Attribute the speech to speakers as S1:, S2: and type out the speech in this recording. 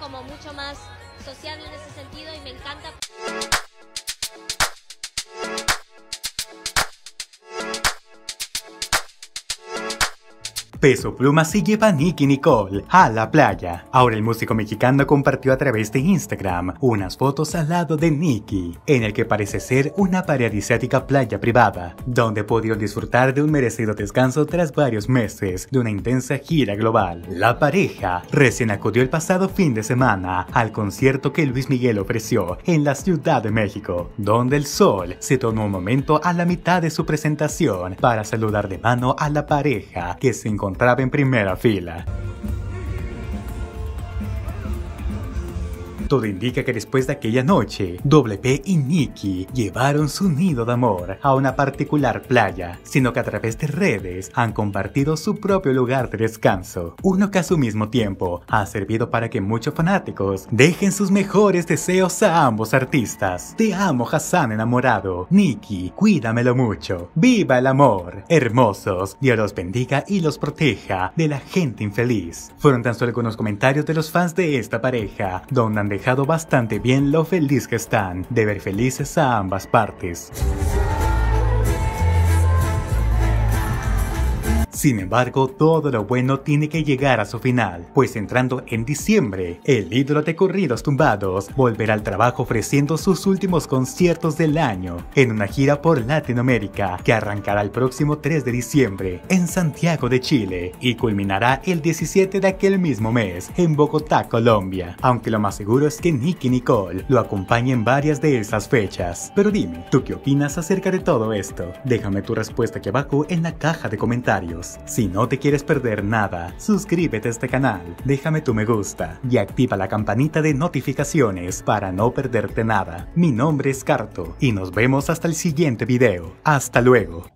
S1: como mucho más sociable en ese sentido y me encanta.
S2: Peso Pluma se lleva a Nicky Nicole a la playa. Ahora el músico mexicano compartió a través de Instagram unas fotos al lado de Nicky, en el que parece ser una paradisíaca playa privada, donde pudieron disfrutar de un merecido descanso tras varios meses de una intensa gira global. La pareja recién acudió el pasado fin de semana al concierto que Luis Miguel ofreció en la Ciudad de México, donde el sol se tomó un momento a la mitad de su presentación para saludar de mano a la pareja que se encontraba en primera fila. Todo indica que después de aquella noche, WP y Nicky llevaron su nido de amor a una particular playa, sino que a través de redes han compartido su propio lugar de descanso, uno que a su mismo tiempo ha servido para que muchos fanáticos dejen sus mejores deseos a ambos artistas. Te amo Hassan enamorado, Nicky, cuídamelo mucho, viva el amor, hermosos, Dios los bendiga y los proteja de la gente infeliz. Fueron tan solo algunos comentarios de los fans de esta pareja, donde han dejado bastante bien lo feliz que están de ver felices a ambas partes. Sin embargo, todo lo bueno tiene que llegar a su final, pues entrando en diciembre, el ídolo de corridos tumbados volverá al trabajo ofreciendo sus últimos conciertos del año en una gira por Latinoamérica que arrancará el próximo 3 de diciembre en Santiago de Chile y culminará el 17 de aquel mismo mes en Bogotá, Colombia, aunque lo más seguro es que Nicky Nicole lo acompañe en varias de esas fechas. Pero dime, ¿tú qué opinas acerca de todo esto? Déjame tu respuesta aquí abajo en la caja de comentarios. Si no te quieres perder nada, suscríbete a este canal, déjame tu me gusta y activa la campanita de notificaciones para no perderte nada. Mi nombre es Carto y nos vemos hasta el siguiente video. Hasta luego.